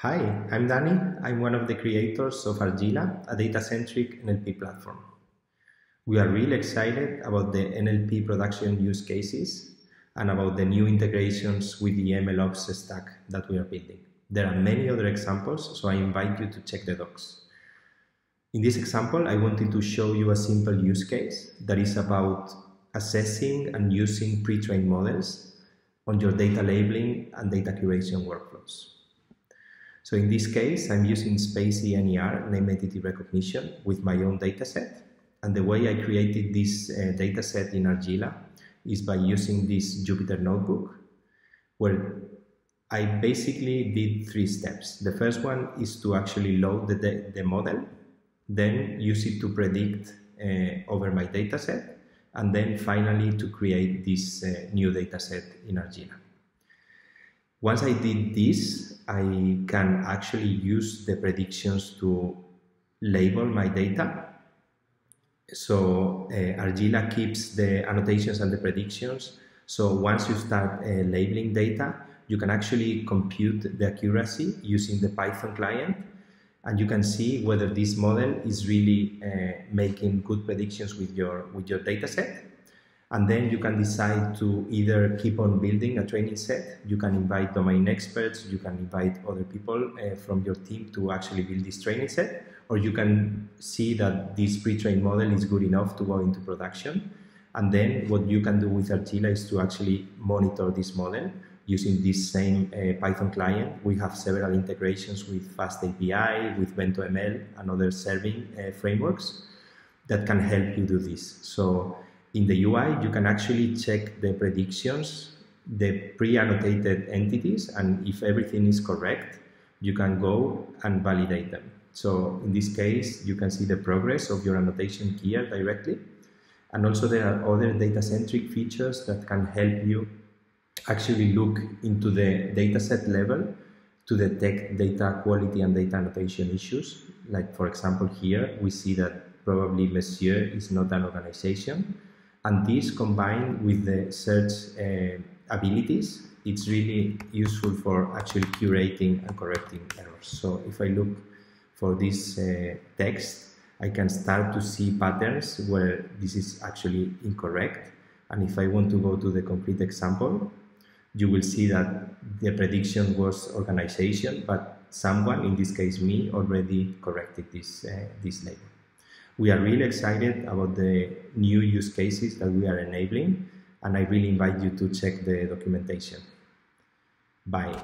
Hi, I'm Danny. I'm one of the creators of Argilla, a data-centric NLP platform. We are really excited about the NLP production use cases and about the new integrations with the MLOps stack that we are building. There are many other examples, so I invite you to check the docs. In this example, I wanted to show you a simple use case that is about assessing and using pre-trained models on your data labeling and data curation workflows. So in this case, I'm using spaCy NER, name entity recognition, with my own dataset. And the way I created this uh, dataset in Argilla is by using this Jupyter notebook, where I basically did three steps. The first one is to actually load the, the model, then use it to predict uh, over my dataset, and then finally to create this uh, new dataset in Argilla. Once I did this, I can actually use the predictions to label my data. So uh, Argilla keeps the annotations and the predictions. So once you start uh, labeling data, you can actually compute the accuracy using the Python client and you can see whether this model is really uh, making good predictions with your with your data set and then you can decide to either keep on building a training set you can invite domain experts you can invite other people uh, from your team to actually build this training set or you can see that this pre-trained model is good enough to go into production and then what you can do with Argilla is to actually monitor this model using this same uh, Python client. We have several integrations with Fast API, with BentoML, and other serving uh, frameworks that can help you do this. So in the UI, you can actually check the predictions, the pre-annotated entities, and if everything is correct, you can go and validate them. So in this case, you can see the progress of your annotation here directly. And also there are other data-centric features that can help you actually look into the dataset level to detect data quality and data annotation issues. Like for example, here we see that probably Monsieur is not an organization. And this combined with the search uh, abilities, it's really useful for actually curating and correcting errors. So if I look for this uh, text, I can start to see patterns where this is actually incorrect. And if I want to go to the complete example, you will see that the prediction was organization, but someone, in this case me, already corrected this, uh, this label. We are really excited about the new use cases that we are enabling, and I really invite you to check the documentation. Bye.